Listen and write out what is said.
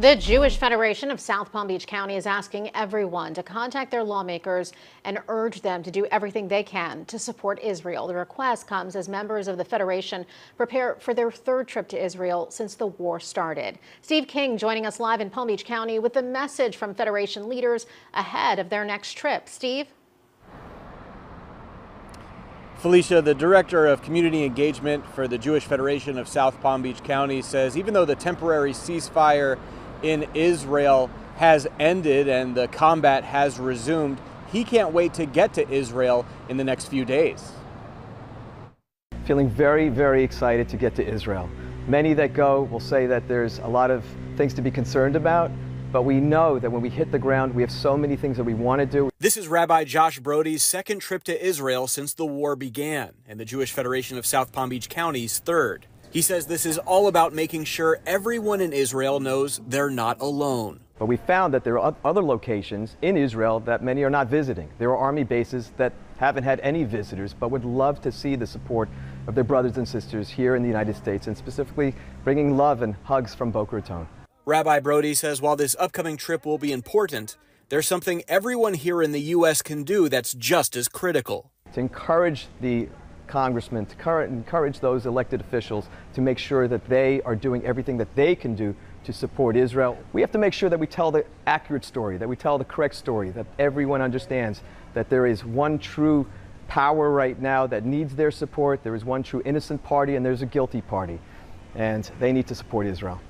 The Jewish Federation of South Palm Beach County is asking everyone to contact their lawmakers and urge them to do everything they can to support Israel. The request comes as members of the Federation prepare for their third trip to Israel since the war started. Steve King joining us live in Palm Beach County with the message from Federation leaders ahead of their next trip. Steve? Felicia, the director of community engagement for the Jewish Federation of South Palm Beach County, says even though the temporary ceasefire in Israel has ended and the combat has resumed, he can't wait to get to Israel in the next few days. Feeling very, very excited to get to Israel. Many that go will say that there's a lot of things to be concerned about, but we know that when we hit the ground, we have so many things that we want to do. This is Rabbi Josh Brody's second trip to Israel since the war began, and the Jewish Federation of South Palm Beach County's third. He says this is all about making sure everyone in Israel knows they're not alone. But we found that there are other locations in Israel that many are not visiting. There are army bases that haven't had any visitors, but would love to see the support of their brothers and sisters here in the United States, and specifically bringing love and hugs from Boca Raton. Rabbi Brody says while this upcoming trip will be important, there's something everyone here in the U.S. can do that's just as critical. To encourage the congressmen, to encourage those elected officials to make sure that they are doing everything that they can do to support Israel. We have to make sure that we tell the accurate story, that we tell the correct story, that everyone understands that there is one true power right now that needs their support. There is one true innocent party and there's a guilty party. And they need to support Israel.